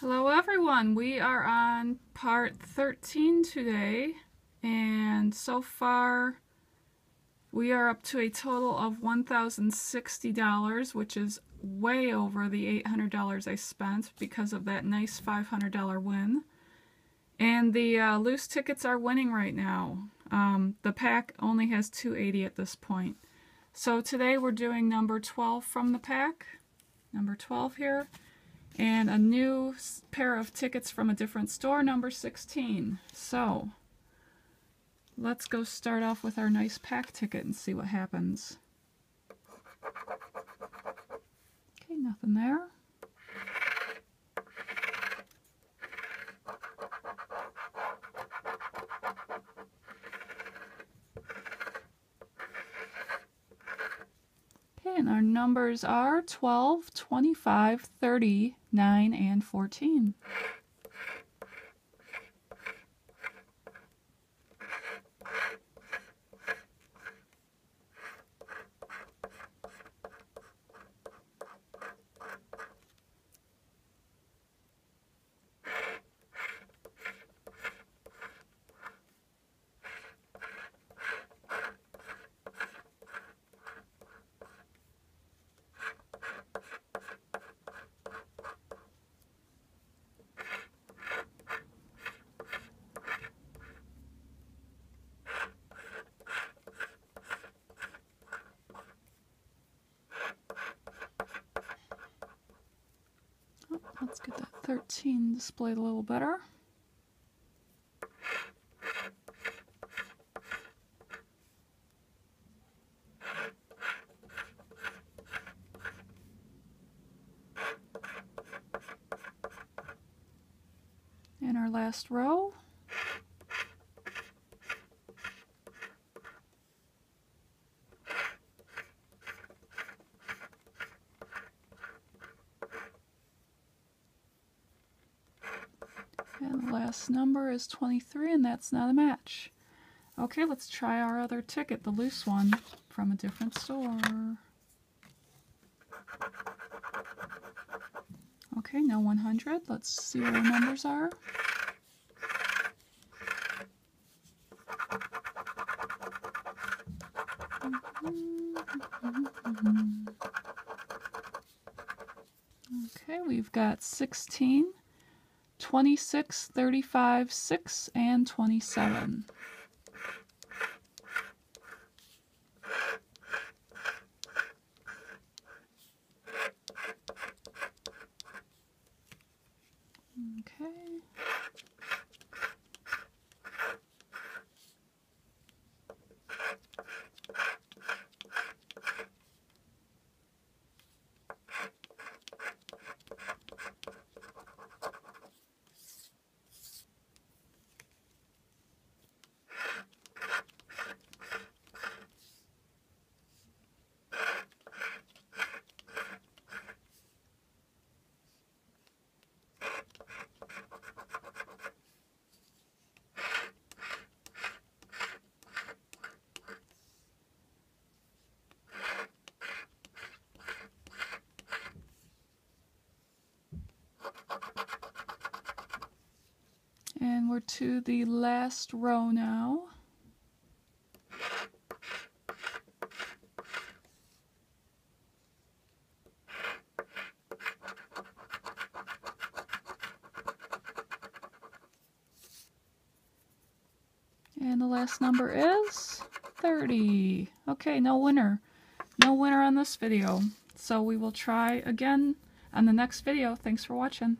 Hello everyone, we are on part 13 today and so far we are up to a total of $1,060 which is way over the $800 I spent because of that nice $500 win. And the uh, loose tickets are winning right now. Um, the pack only has 280 at this point. So today we're doing number 12 from the pack, number 12 here and a new pair of tickets from a different store, number 16. So, let's go start off with our nice pack ticket and see what happens. Okay, nothing there. And our numbers are 12, 25, 30, 9, and 14. Let's get that 13 displayed a little better. In our last row, And the last number is 23, and that's not a match. Okay, let's try our other ticket, the loose one, from a different store. Okay, now 100. Let's see what our numbers are. Okay, we've got 16. 26, 35, 6, and 27. Okay. And we're to the last row now. And the last number is 30. Okay, no winner. No winner on this video. So we will try again on the next video. Thanks for watching.